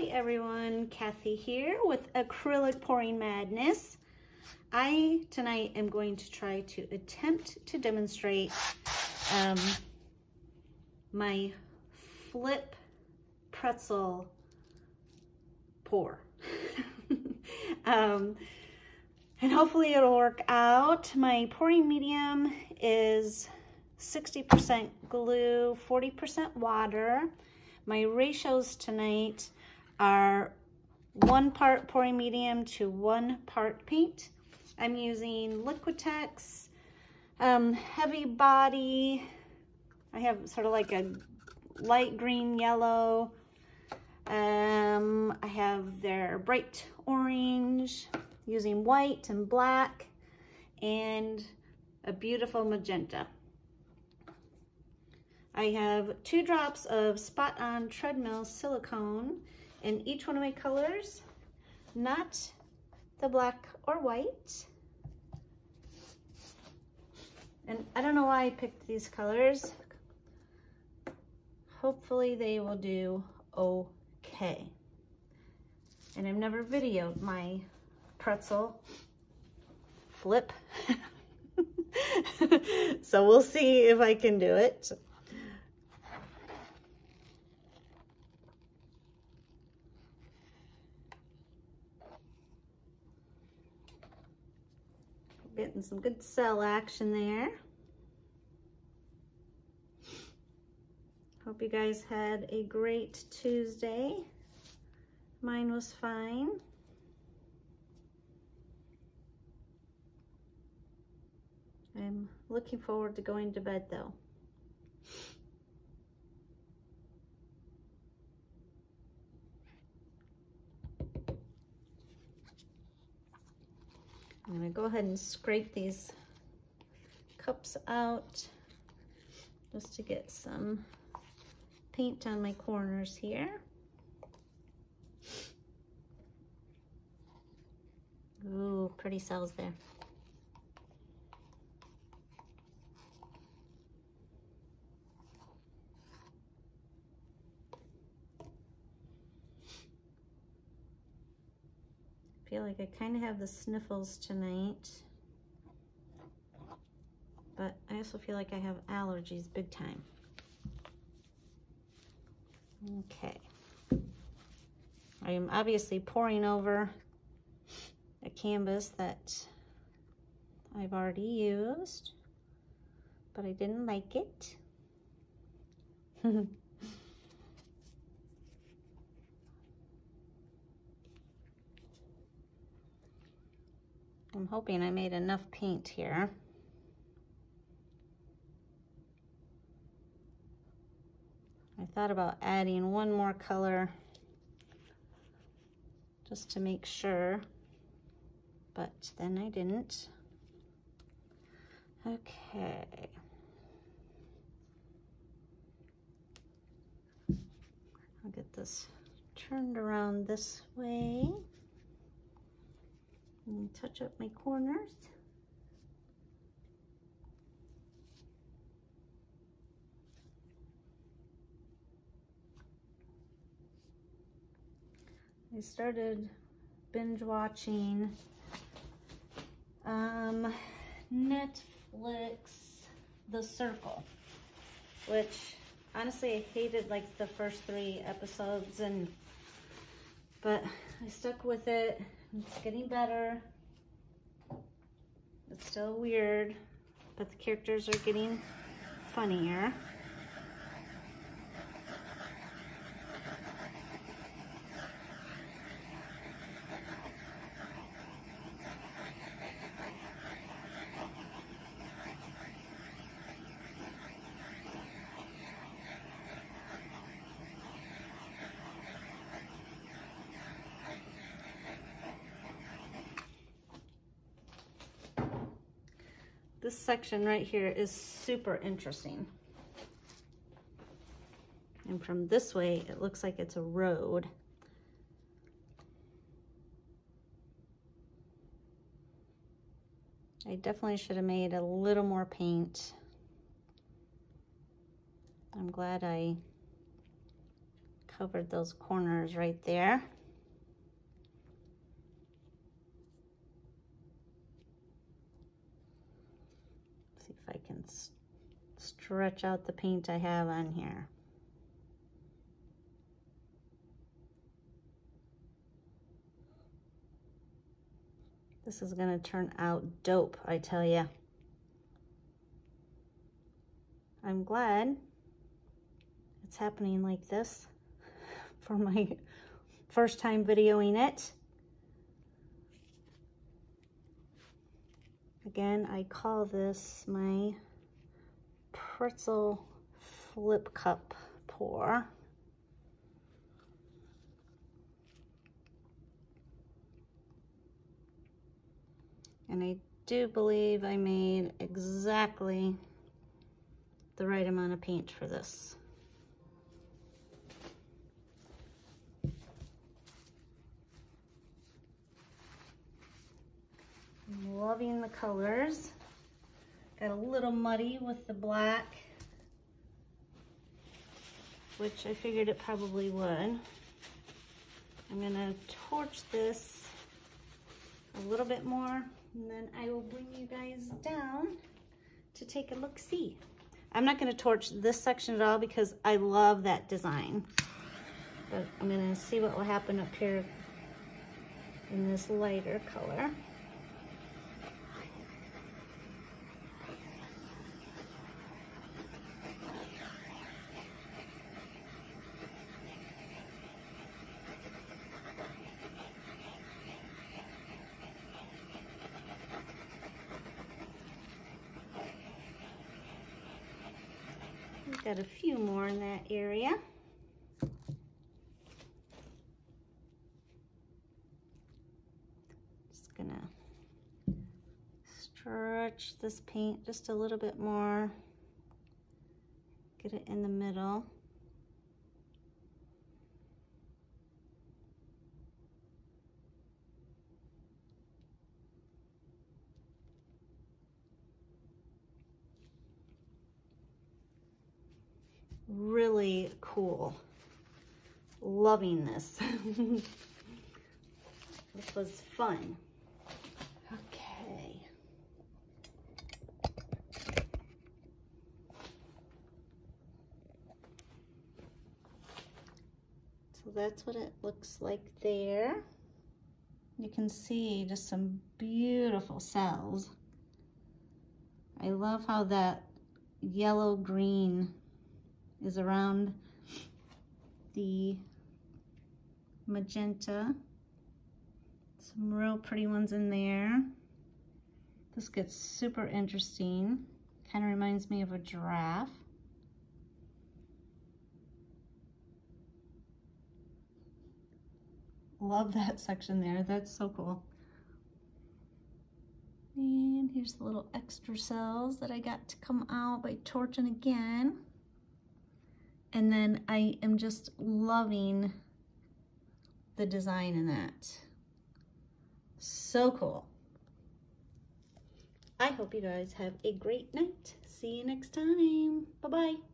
Hi everyone, Cathy here with Acrylic Pouring Madness. I tonight am going to try to attempt to demonstrate um, my flip pretzel pour. um, and hopefully it'll work out. My pouring medium is 60% glue, 40% water. My ratios tonight are one part pouring medium to one part paint. I'm using Liquitex, um, heavy body. I have sort of like a light green yellow. Um, I have their bright orange using white and black and a beautiful magenta. I have two drops of Spot On Treadmill Silicone in each one of my colors, not the black or white. And I don't know why I picked these colors. Hopefully they will do okay. And I've never videoed my pretzel flip. so we'll see if I can do it. Getting some good cell action there. Hope you guys had a great Tuesday. Mine was fine. I'm looking forward to going to bed though. I'm gonna go ahead and scrape these cups out just to get some paint on my corners here. Ooh, pretty cells there. Feel like I kind of have the sniffles tonight. But I also feel like I have allergies big time. Okay. I am obviously pouring over a canvas that I've already used, but I didn't like it. hoping I made enough paint here. I thought about adding one more color just to make sure, but then I didn't. Okay. I'll get this turned around this way touch up my corners. I started binge watching um, Netflix The Circle, which honestly I hated like the first three episodes and but I stuck with it it's getting better. Still weird, but the characters are getting funnier. This section right here is super interesting. And from this way, it looks like it's a road. I definitely should have made a little more paint. I'm glad I covered those corners right there. See if I can stretch out the paint I have on here. This is gonna turn out dope, I tell you. I'm glad it's happening like this for my first time videoing it. Again, I call this my pretzel flip cup pour. And I do believe I made exactly the right amount of paint for this. Loving the colors. Got a little muddy with the black, which I figured it probably would. I'm gonna torch this a little bit more and then I will bring you guys down to take a look-see. I'm not gonna torch this section at all because I love that design. But I'm gonna see what will happen up here in this lighter color. Got a few more in that area. Just gonna stretch this paint just a little bit more. Get it in the middle. Really cool. Loving this. this was fun. Okay. So that's what it looks like there. You can see just some beautiful cells. I love how that yellow green is around the magenta. Some real pretty ones in there. This gets super interesting. Kind of reminds me of a giraffe. Love that section there. That's so cool. And here's the little extra cells that I got to come out by torching again. And then I am just loving the design in that. So cool. I hope you guys have a great night. See you next time. Bye-bye.